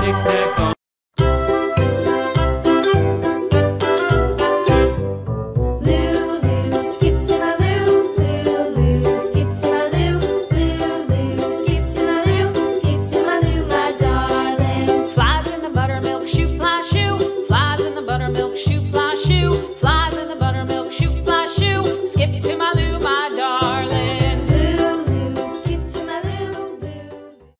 knick-knack